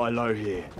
lie low here.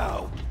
go!